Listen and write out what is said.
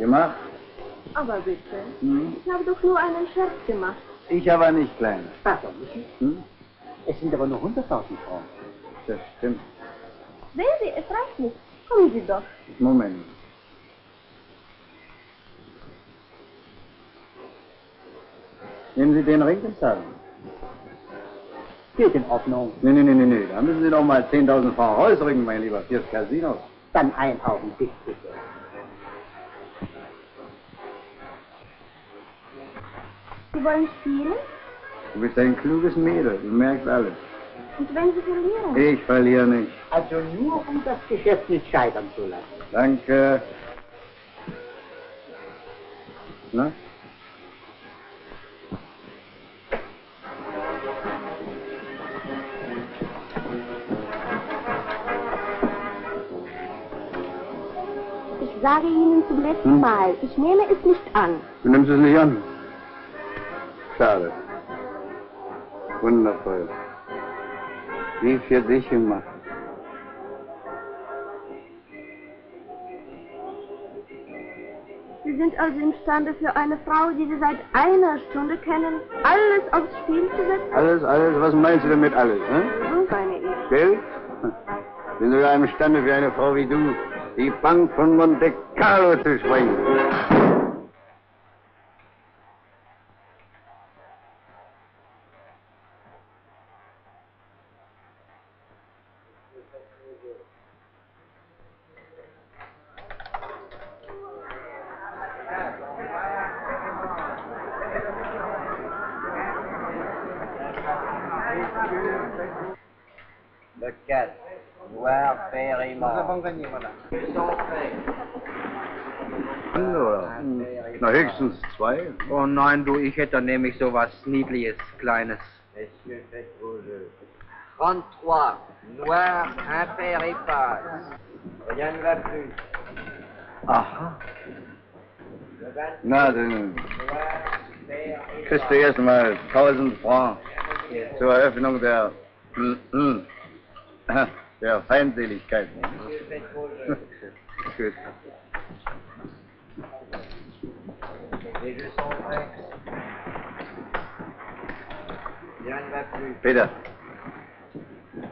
Mach. Aber bitte, Hm? ich habe doch nur einen Scherz gemacht. Ich aber nicht, Kleine. Pardon. Hm? Es sind aber nur 100.000 Francs. Das stimmt. Sehen Sie, es reicht nicht. Kommen Sie doch. Moment. Nehmen Sie den Ring und zahlen. Geht in Ordnung. Nee, nee, nee, nee, nee. Da müssen Sie doch mal 10.000 Francs rausrücken, mein Lieber, fürs Casino. Dann ein Augenblick, bitte. Sie wollen spielen? Du bist ein kluges Mädel, du merkst alles. Und wenn Sie verlieren? Ich verliere nicht. Also nur, um das Geschäft nicht scheitern zu lassen. Danke. Na? Ich sage Ihnen zum letzten Hm? Mal, ich nehme es nicht an. Du nimmst es nicht an. Schade. Wundervoll. Wie für dich gemacht. Sie sind also imstande für eine Frau, die Sie seit einer Stunde kennen, alles aufs Spiel zu setzen? Alles, alles, was meinst du damit alles? So meine ich. Geld? Bin sogar imstande für eine Frau wie du, die Bank von Monte Carlo zu sprengen. Le 4. Noir, père et mort. Oder? Na, höchstens zwei. Oh nein, du, ich hätte nämlich sowas Niedliches, Kleines. 33, noir, impair et pâle. Rien ne va plus. Aha. Nothing. Christi est ma tausend Francs. Zur Eröffnung der, der Feindseligkeiten. Gut. Les jeux sont prêts. Rien ne va plus. Peter.